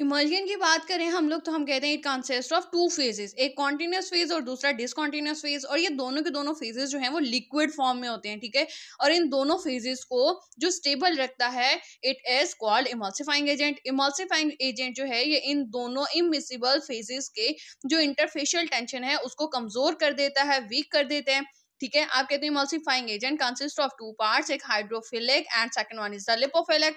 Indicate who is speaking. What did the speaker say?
Speaker 1: Emulsion की बात करें, हम लोग तो हम कहते हैं it consist of two phases एक कॉन्टीन्यूस फ़ेज़ और दूसरा डिसकॉन्टीन्यूस फ़ेज़ और ये दोनों के दोनों फेजेस जो हैं वो लिक्विड फॉर्म में होते हैं, ठीक है? और इन दोनों फेजेस को जो स्टेबल रखता है it is called emulsifying agent emulsifying agent जो है, ये इन दोनों इमिसिबल फेजेस के जो इंटरफेशियल टेंशन है, उसको कमज़ोर कर देता है वीक कर देते हैं, ठीक है? आप कहते हैं emulsifying agent consist of two parts एक hydrophilic and second one is the lipophilic